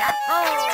Oh,